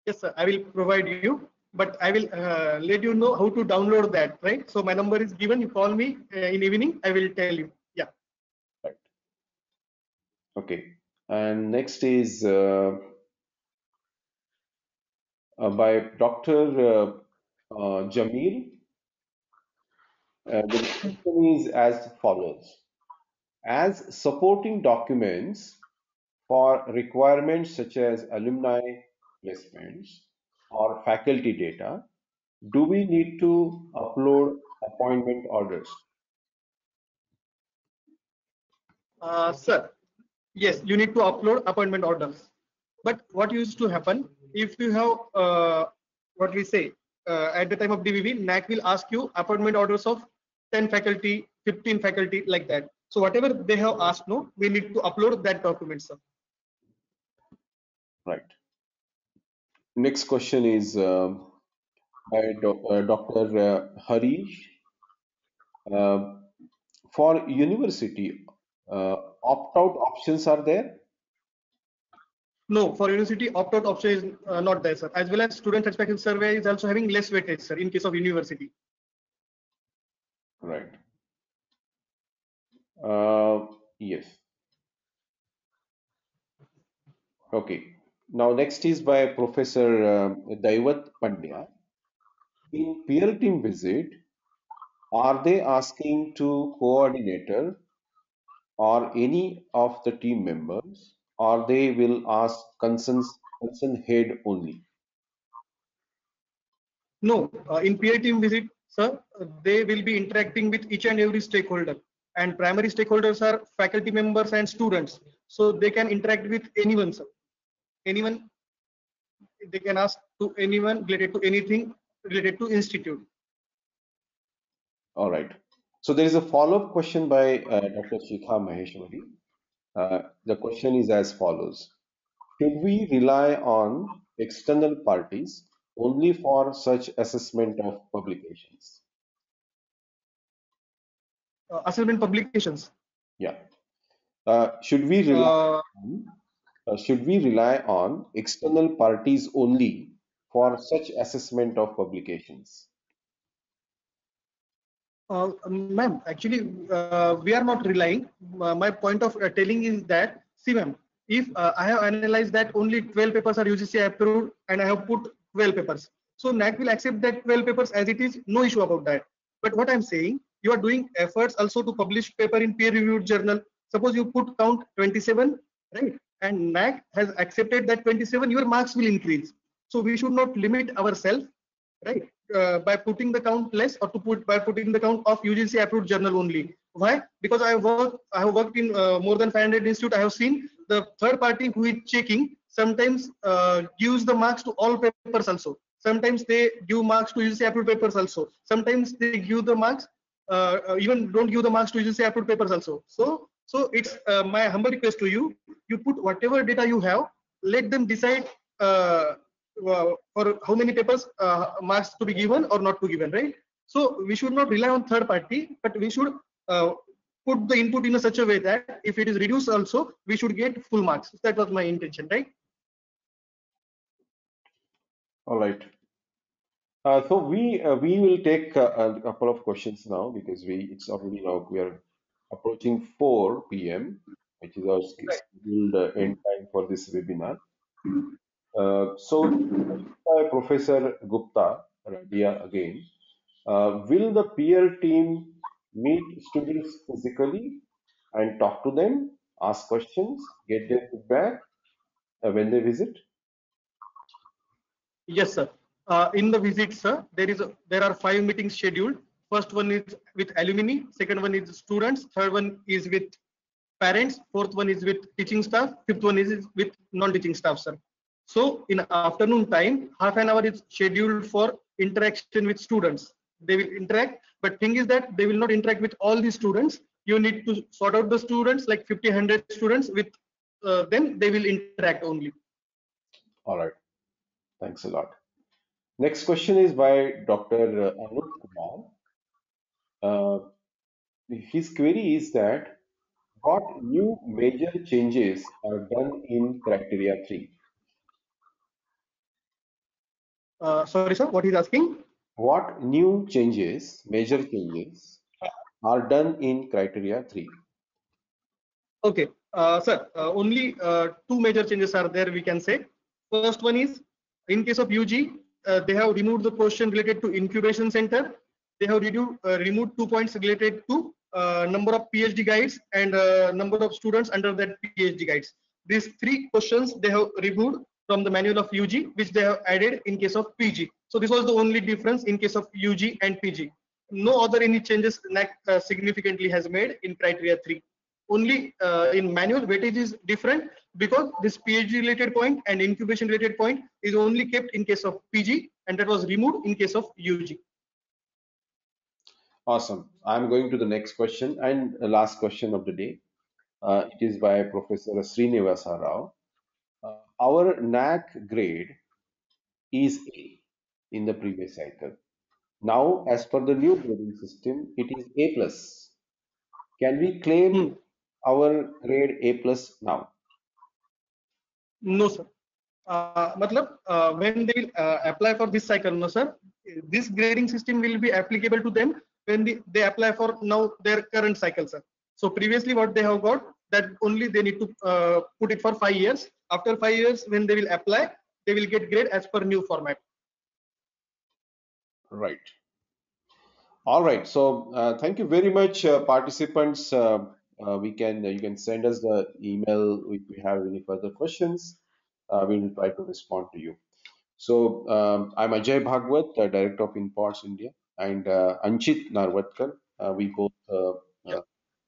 Yes, sir. I will provide you, but I will uh, let you know how to download that, right? So my number is given. You call me uh, in evening. I will tell you. Yeah. Right. Okay. And next is uh, uh, by Dr. Uh, uh, Jamil. The question is as follows. As supporting documents for requirements such as alumni placements or faculty data, do we need to upload appointment orders? Uh, sir, yes, you need to upload appointment orders. But what used to happen if you have uh, what we say uh, at the time of DVV, NAAC will ask you appointment orders of 10 faculty, 15 faculty, like that. So whatever they have asked, no, we need to upload that document, sir. Right. Next question is uh, by Dr. Uh, Harish. Uh, for university, opt-out options are there? No, for university, opt-out option is uh, not there, sir. As well as student satisfaction survey is also having less weightage, sir, in case of university. Right. Uh, yes. Okay. Now, next is by Professor uh, Daivat Pandya. In peer team visit, are they asking to coordinator or any of the team members, or they will ask concerns, concern head only? No, uh, in peer team visit, sir, they will be interacting with each and every stakeholder. And primary stakeholders are faculty members and students. So they can interact with anyone, sir anyone they can ask to anyone related to anything related to institute all right so there is a follow-up question by uh, dr shikha maheshwari. Uh, the question is as follows. Should we rely on external parties only for such assessment of publications? Uh, assessment publications? Yeah. Uh, should we rely uh, on uh, should we rely on external parties only for such assessment of publications? Uh, ma'am, actually, uh, we are not relying. Uh, my point of uh, telling is that, see, ma'am, if uh, I have analyzed that only 12 papers are UGC approved and I have put 12 papers, so NAAC will accept that 12 papers as it is, no issue about that. But what I'm saying, you are doing efforts also to publish paper in peer-reviewed journal. Suppose you put count 27, right? and NAAC has accepted that 27, your marks will increase. So we should not limit ourselves, right, uh, by putting the count less or to put by putting the count of UGC approved journal only. Why? Because I work, I have worked in uh, more than 500 institute. I have seen the third party who is checking sometimes uh, gives the marks to all papers also. Sometimes they give marks to UGC approved papers also. Sometimes they give the marks, uh, uh, even don't give the marks to UGC approved papers also. So so it's uh, my humble request to you, you put whatever data you have, let them decide uh, for how many papers uh, marks to be given or not to given, right? So we should not rely on third party, but we should uh, put the input in a such a way that if it is reduced also, we should get full marks. That was my intention, right? All right. Uh, so we uh, we will take a couple of questions now because we it's already now we are approaching 4 p.m., which is our scheduled uh, end time for this webinar. Uh, so, by Professor Gupta, Radia again, uh, will the peer team meet students physically and talk to them, ask questions, get their feedback uh, when they visit? Yes, sir. Uh, in the visit, sir, there is a, there are five meetings scheduled. First one is with alumni, second one is students, third one is with parents, fourth one is with teaching staff, fifth one is with non-teaching staff, sir. So in afternoon time, half an hour is scheduled for interaction with students. They will interact, but thing is that they will not interact with all the students. You need to sort out the students, like 50, 100 students with uh, them, they will interact only. All right. Thanks a lot. Next question is by Dr. Anup Kumar. Uh, his query is that what new major changes are done in criteria 3? Uh, sorry, sir, what he's asking? What new changes, major changes, are done in criteria 3? Okay, uh, sir, uh, only uh, two major changes are there, we can say. First one is, in case of UG, uh, they have removed the question related to incubation center. They have redu removed two points related to uh, number of PhD guides and number of students under that PhD guides. These three questions they have removed from the manual of UG, which they have added in case of PG. So this was the only difference in case of UG and PG. No other any changes uh, significantly has made in criteria 3. Only uh, in manual weightage is different because this PhD related point and incubation related point is only kept in case of PG and that was removed in case of UG. Awesome. I'm going to the next question and last question of the day. Uh, it is by Professor Srinivasa Rao. Our NAAC grade is A in the previous cycle. Now, as per the new grading system, it is A plus. Can we claim hmm. our grade A plus now? No, sir. Uh, matlab, uh, when they will uh, apply for this cycle, no, sir, this grading system will be applicable to them when they, they apply for now their current cycle, sir. So previously what they have got, that only they need to uh, put it for five years. After five years, when they will apply, they will get grade as per new format. Right. All right. So uh, thank you very much, uh, participants. Uh, uh we can you can send us the email if you have any further questions. Uh, we will try to respond to you. So um, I'm Ajay Bhagwat, Director of Inpods India, and uh, Anchit Narwadkar. we both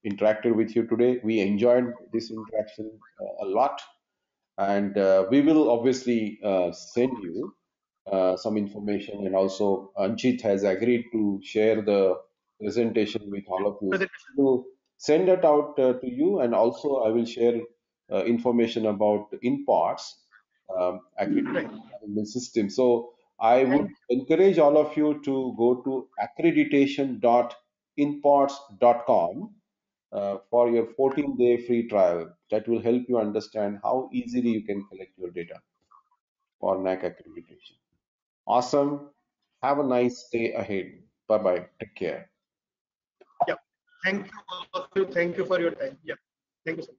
interacted with you today. We enjoyed this interaction a lot and uh, we will obviously uh, send you uh, some information. And also Anchit has agreed to share the presentation with all of you. To send that out uh, to you. And also I will share uh, information about Inpods um, accreditation system. So I would encourage all of you to go to accreditation.inpods.com uh, for your 14 day free trial that will help you understand how easily you can collect your data for NAAC accreditation. Awesome. Have a nice day ahead. Bye bye. Take care. Yeah. Thank you. Thank you for your time. Yeah. Thank you. Sir.